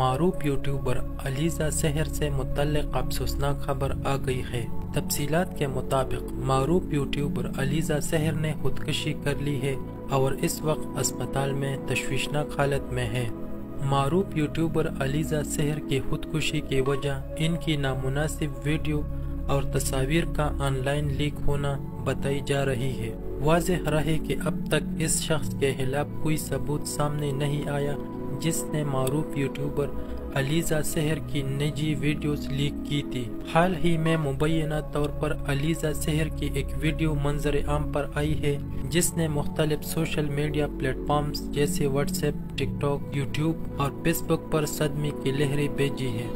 मारूफ YouTuber ELISA शहर से मुतलक अफसोसनाक खबर आ गई है तफसीलात के मुताबिक मारूफ यूट्यूबर अलीजा शहर ने खुदकशी कर ली है और इस वक्त अस्पताल में तशवीशनाक हालत में है मारूफ यूट्यूबर अलीजा शहर की खुदकुशी की वजह इनकी नामुनासिब वीडियो और तस्वीर का ऑनलाइन लीक होना बताई जा रही है वाजह रहे कि अब तक इस शख्स के खिलाफ कोई सबूत सामने नहीं आया जिसने मारूफ यूट्यूबर अलीजा शहर की निजी वीडियोस लीक की थी। हाल ही में मुबैना तौर पर अलीजा शहर की एक वीडियो मंजर आम पर आई है, जिसने मुख्तलिफ़ सोशल मीडिया प्लेटफॉर्म्स जैसे व्हाट्सएप, टिकटॉक, यूट्यूब और फेसबुक पर सदमे की लहरें भेजी है।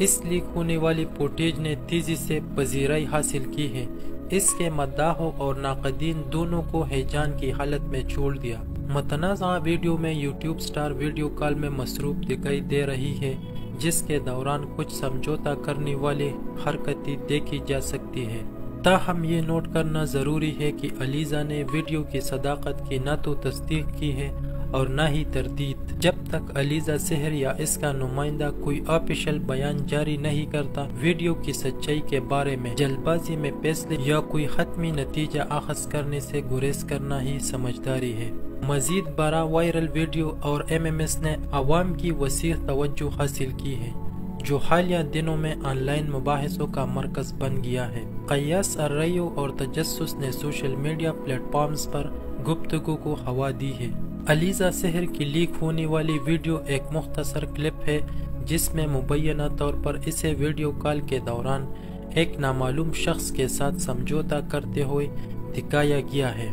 इस लीक होने वाली फुटेज ने तेज़ी से पजीराई हासिल की है। इसके मद्दाहों और नाकदीन दोनों को हैजान की हालत में छोड़ दिया। मतनाज़ा वीडियो में यूट्यूब स्टार वीडियो कॉल में मसरूफ दिखाई दे रही है, जिसके दौरान कुछ समझौता करने वाली हरकतें देखी जा सकती है। ताहम ये नोट करना ज़रूरी है कि अलीज़ा ने वीडियो की सदाकत की न तो तस्दीक की है और न ही तरदीद। जब तक अलीजा शहर या इसका नुमाइंदा कोई ऑफिशियल बयान जारी नहीं करता, वीडियो की सच्चाई के बारे में जल्दबाजी में फैसले या कोई हतमी नतीजा आखज करने से गुरेज करना ही समझदारी है। मजीद बड़ा वायरल वीडियो और एमएमएस ने आवाम की वसी तवज्जो हासिल की है, जो हालिया दिनों में ऑनलाइन मुबासों का मरकज बन गया है। कयास अर्रयो और तजस ने सोशल मीडिया प्लेटफॉर्म्स पर गुप्तगु को हवा दी है। अलीजा शहर की लीक होने वाली वीडियो एक मुख्तसर क्लिप है, जिसमें मुबैना तौर पर इसे वीडियो कॉल के दौरान एक नामालूम शख्स के साथ समझौता करते हुए दिखाया गया है।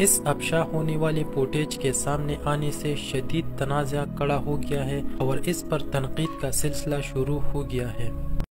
इस अफशा होने वाले फुटेज के सामने आने से शदीद तनाज़ा कड़ा हो गया है और इस पर तनकीद का सिलसिला शुरू हो गया है।